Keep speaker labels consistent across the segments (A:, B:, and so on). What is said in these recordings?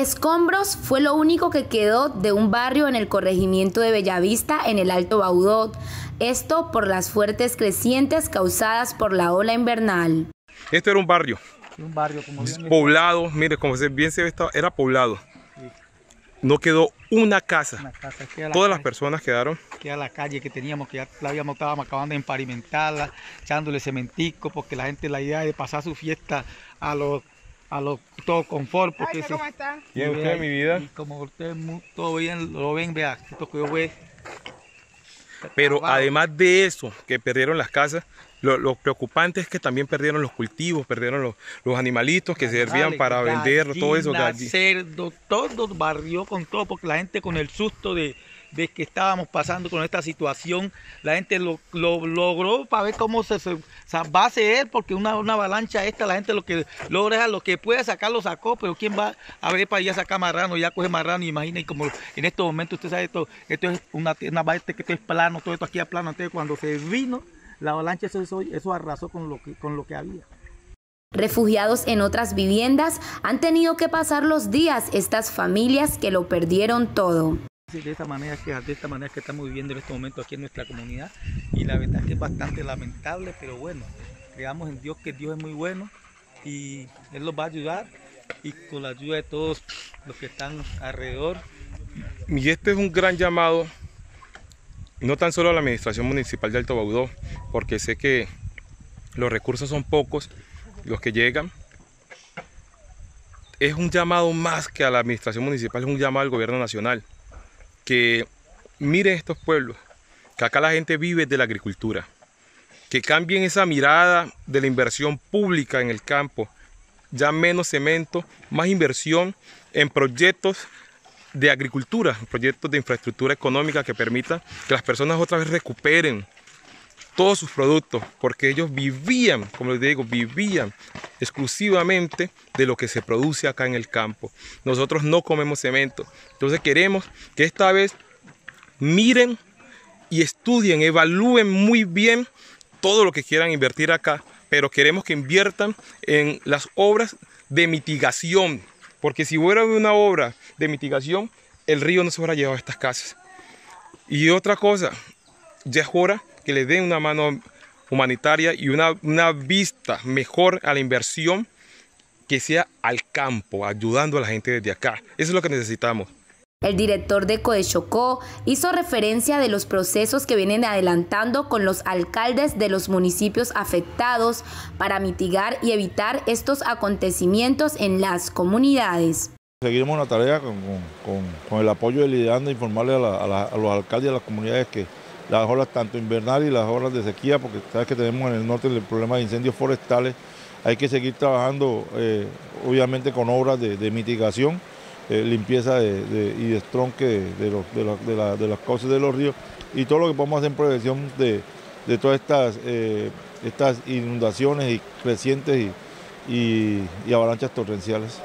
A: Escombros fue lo único que quedó de un barrio en el corregimiento de Bellavista en el Alto Baudot. Esto por las fuertes crecientes causadas por la ola invernal.
B: Este era un barrio.
C: Un barrio como bien
B: poblado, mire, como bien se ve, era poblado. No quedó una casa.
C: Una casa
B: Todas las personas quedaron.
C: Queda la calle que teníamos, que ya la habíamos estábamos acabando de emparimentarla, echándole cementico, porque la gente la idea de pasar su fiesta a los a los todo confort. Porque
D: ¿cómo está?
B: Bien, usted, mi vida.
C: Y como usted todo bien, lo ven, vea, esto que yo voy.
B: Pero además de eso, que perdieron las casas, lo, preocupante es que también perdieron los cultivos, perdieron los, los animalitos que servían para vender, todo eso.
C: cerdo, todo barrió con todo, porque la gente con el susto de, de que estábamos pasando con esta situación, la gente lo, logró para ver cómo se, va a hacer, porque una, avalancha esta, la gente lo que logra, lo que puede sacar lo sacó, pero quién va a ver para ir a sacar marrano, ya coge marrano, imagina, como en estos momentos usted sabe esto, esto es una, una parte que esto es plano, todo esto aquí es plano, entonces cuando se vino la avalancha eso, eso arrasó con lo que, con lo que había.
A: Refugiados en otras viviendas han tenido que pasar los días estas familias que lo perdieron todo
C: de esta manera que de esta manera que estamos viviendo en este momento aquí en nuestra comunidad y la verdad es que es bastante lamentable pero bueno creamos en Dios que Dios es muy bueno y él los va a ayudar y con la ayuda de todos los que están alrededor.
B: Y este es un gran llamado no tan solo a la administración municipal de Alto Baudó porque sé que los recursos son pocos los que llegan. Es un llamado más que a la administración municipal, es un llamado al gobierno nacional que miren estos pueblos, que acá la gente vive de la agricultura, que cambien esa mirada de la inversión pública en el campo, ya menos cemento, más inversión en proyectos de agricultura, proyectos de infraestructura económica que permitan que las personas otra vez recuperen todos sus productos, porque ellos vivían, como les digo, vivían exclusivamente de lo que se produce acá en el campo. Nosotros no comemos cemento. Entonces queremos que esta vez miren y estudien, evalúen muy bien todo lo que quieran invertir acá, pero queremos que inviertan en las obras de mitigación, porque si hubiera una obra de mitigación, el río no se hubiera llevado a estas casas. Y otra cosa, ya es hora que le den una mano humanitaria y una, una vista mejor a la inversión que sea al campo, ayudando a la gente desde acá. Eso es lo que necesitamos.
A: El director de Coechocó hizo referencia de los procesos que vienen adelantando con los alcaldes de los municipios afectados para mitigar y evitar estos acontecimientos en las comunidades.
E: Seguiremos la tarea con, con, el apoyo de Lideando, informarle a, a los alcaldes y a las comunidades que las olas tanto invernales y las olas de sequía, porque sabes que tenemos en el norte el problema de incendios forestales. Hay que seguir trabajando, eh, obviamente, con obras de, mitigación, eh, limpieza y destronque de, de, las cauces de los ríos y todo lo que podemos hacer en prevención de, todas eh, estas inundaciones y crecientes y avalanchas torrenciales.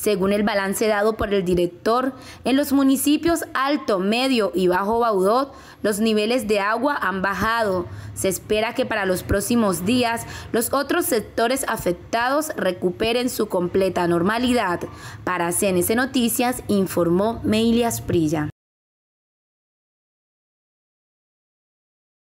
A: Según el balance dado por el director, en los municipios Alto, Medio y Bajo Baudot, los niveles de agua han bajado. Se espera que para los próximos días los otros sectores afectados recuperen su completa normalidad. Para CNC Noticias, informó Meilias Prilla.